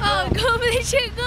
啊，刚没切够。